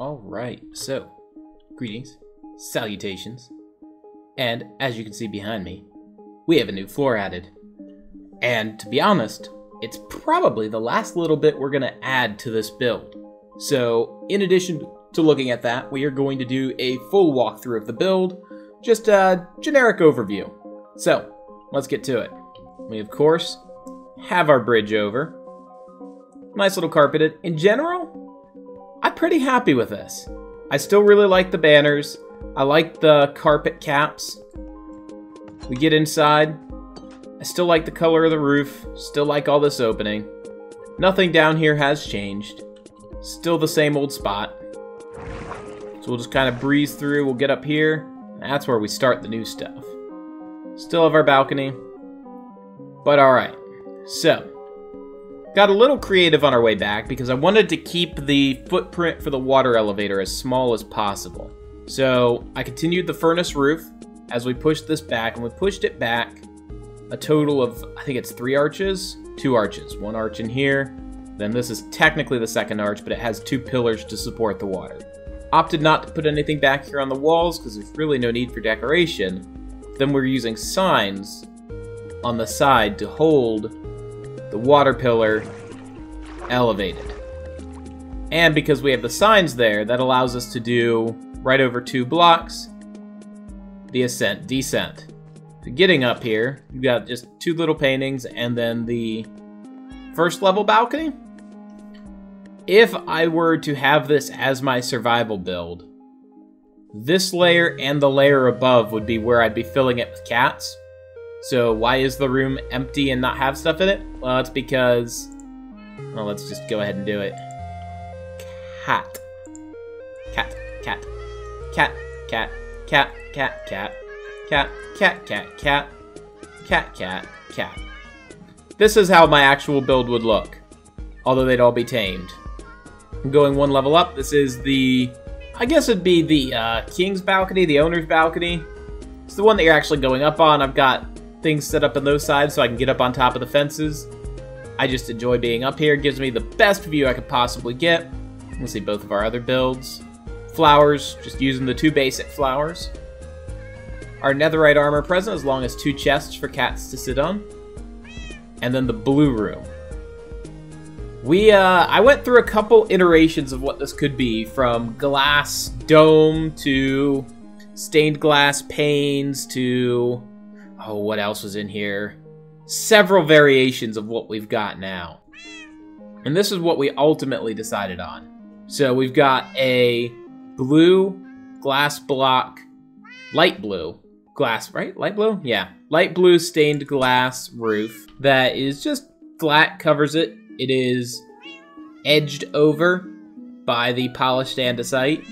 Alright, so, greetings, salutations, and as you can see behind me, we have a new floor added. And to be honest, it's probably the last little bit we're going to add to this build. So, in addition to looking at that, we are going to do a full walkthrough of the build, just a generic overview. So, let's get to it. We, of course, have our bridge over. Nice little carpeted. In general, I'm pretty happy with this. I still really like the banners. I like the carpet caps. We get inside. I still like the color of the roof. Still like all this opening. Nothing down here has changed. Still the same old spot. So we'll just kind of breeze through. We'll get up here. That's where we start the new stuff. Still have our balcony. But alright. So, got a little creative on our way back because I wanted to keep the footprint for the water elevator as small as possible. So, I continued the furnace roof as we pushed this back, and we pushed it back a total of, I think it's three arches? Two arches. One arch in here, then this is technically the second arch, but it has two pillars to support the water. Opted not to put anything back here on the walls because there's really no need for decoration. Then we're using signs on the side to hold the water pillar elevated. And because we have the signs there, that allows us to do right over two blocks, the ascent, descent. So getting up here, you've got just two little paintings and then the first level balcony. If I were to have this as my survival build, this layer and the layer above would be where I'd be filling it with cats. So why is the room empty and not have stuff in it? Well, it's because... Well, let's just go ahead and do it. Cat. Cat. Cat. Cat. Cat. Cat. Cat. Cat. Cat. Cat. Cat. Cat. Cat. Cat. Cat. This is how my actual build would look. Although they'd all be tamed. I'm going one level up. This is the... I guess it'd be the uh, King's Balcony, the Owner's Balcony. It's the one that you're actually going up on. I've got things set up on those sides so I can get up on top of the fences. I just enjoy being up here. It gives me the best view I could possibly get. Let's see both of our other builds. Flowers, just using the two basic flowers. Our netherite armor present as long as two chests for cats to sit on. And then the blue room. We, uh, I went through a couple iterations of what this could be, from glass dome to stained glass panes to Oh, what else was in here? Several variations of what we've got now. And this is what we ultimately decided on. So we've got a blue glass block, light blue glass, right? Light blue? Yeah. Light blue stained glass roof that is just flat, covers it. It is edged over by the polished andesite.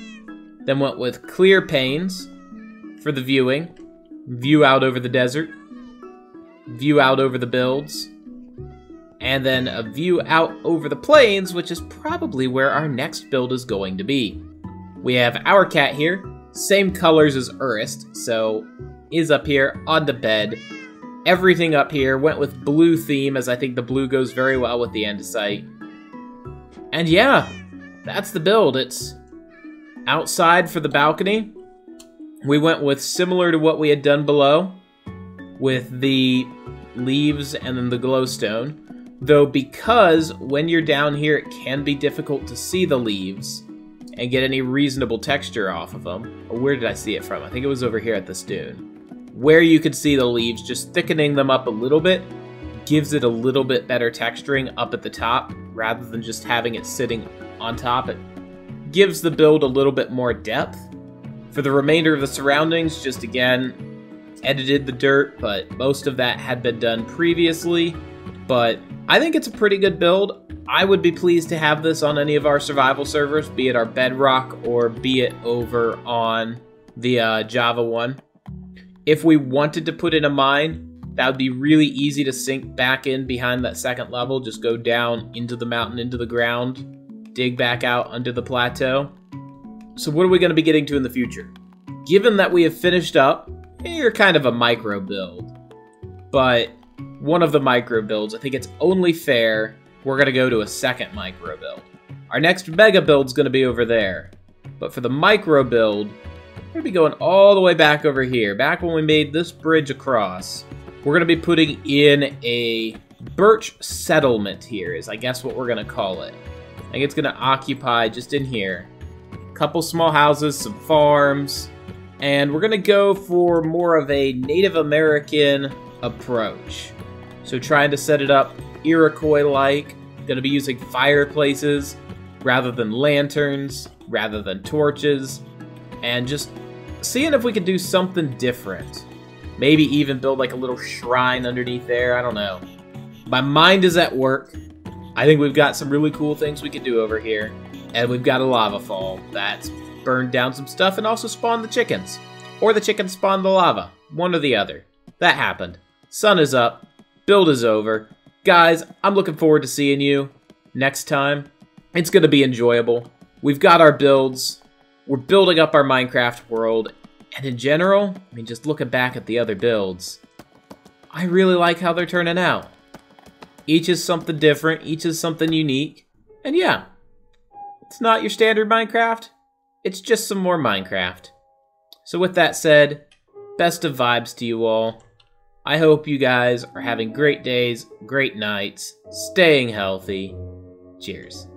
Then went with clear panes for the viewing view out over the desert, view out over the builds, and then a view out over the plains, which is probably where our next build is going to be. We have our cat here, same colors as Urist, so is up here on the bed. Everything up here went with blue theme, as I think the blue goes very well with the andesite. And yeah, that's the build. It's outside for the balcony, we went with similar to what we had done below, with the leaves and then the glowstone. Though because when you're down here, it can be difficult to see the leaves and get any reasonable texture off of them. Where did I see it from? I think it was over here at this dune. Where you could see the leaves, just thickening them up a little bit gives it a little bit better texturing up at the top rather than just having it sitting on top. It gives the build a little bit more depth for the remainder of the surroundings, just again, edited the dirt, but most of that had been done previously. But I think it's a pretty good build. I would be pleased to have this on any of our survival servers, be it our Bedrock or be it over on the uh, Java one. If we wanted to put in a mine, that would be really easy to sink back in behind that second level. Just go down into the mountain, into the ground, dig back out under the plateau. So what are we going to be getting to in the future? Given that we have finished up, you're kind of a micro build, but one of the micro builds, I think it's only fair we're going to go to a second micro build. Our next mega build is going to be over there. But for the micro build, we're going to be going all the way back over here, back when we made this bridge across. We're going to be putting in a birch settlement here, is I guess what we're going to call it. I think it's going to occupy just in here. Couple small houses, some farms, and we're going to go for more of a Native American approach. So trying to set it up Iroquois-like, going to be using fireplaces rather than lanterns, rather than torches, and just seeing if we could do something different. Maybe even build like a little shrine underneath there, I don't know. My mind is at work. I think we've got some really cool things we could do over here. And we've got a lava fall that's burned down some stuff and also spawned the chickens. Or the chickens spawned the lava. One or the other. That happened. Sun is up. Build is over. Guys, I'm looking forward to seeing you next time. It's going to be enjoyable. We've got our builds. We're building up our Minecraft world. And in general, I mean, just looking back at the other builds, I really like how they're turning out. Each is something different. Each is something unique. And yeah, it's not your standard Minecraft. It's just some more Minecraft. So with that said, best of vibes to you all. I hope you guys are having great days, great nights, staying healthy. Cheers.